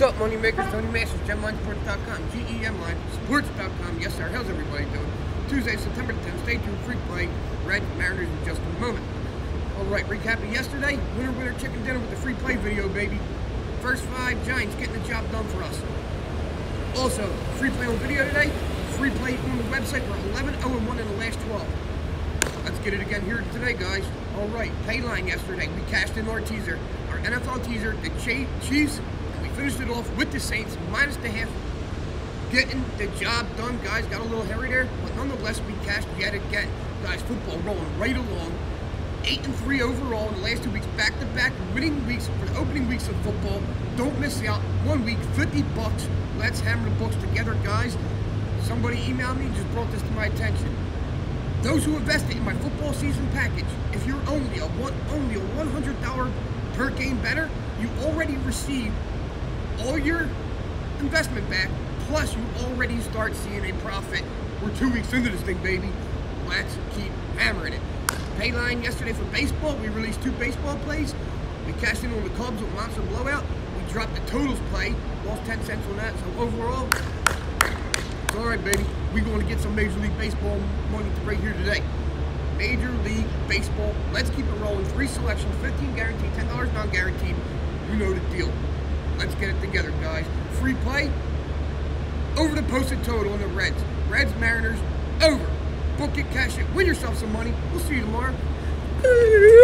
What's up, money makers? Tony Masters, GemLineSports.com, G-E-M-Line, Sports.com. Yes, sir. How's everybody doing? Tuesday, September 10th. Stay tuned. Free play. Red Mariners in just a moment. All right, recapping yesterday. Winner, winner, chicken dinner with the free play video, baby. First five, Giants getting the job done for us. Also, free play on video today. Free play on the website. We're 11 0 1 in the last 12. Let's get it again here today, guys. All right, pay line yesterday. We cashed in our teaser, our NFL teaser, the Chiefs finished it off with the Saints, minus the half. Getting the job done, guys. Got a little hairy there, but nonetheless, we cashed yet again. Guys, football rolling right along. 8 and 3 overall in the last two weeks, back to back winning weeks for the opening weeks of football. Don't miss out. One week, 50 bucks. Let's hammer the books together, guys. Somebody emailed me, just brought this to my attention. Those who invested in my football season package, if you're only a one only a $100 per game better, you already received all your investment back, plus you already start seeing a profit. We're two weeks into this thing, baby. Let's keep hammering it. Payline yesterday for baseball, we released two baseball plays. We cashed in on the Cubs with Monster Blowout. We dropped the totals play, lost 10 cents on that. So overall, it's all right, baby. We're going to get some Major League Baseball money right here today. Major League Baseball. Let's keep it rolling. Three selections, 15 guaranteed, $10 non-guaranteed. You know the deal. Let's get it together, guys. Free play. Over the posted total on the Reds. Reds, Mariners, over. Book it, cash it, win yourself some money. We'll see you tomorrow.